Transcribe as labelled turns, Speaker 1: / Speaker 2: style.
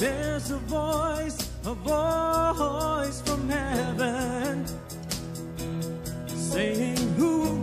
Speaker 1: There's a voice, a voice from heaven saying, Who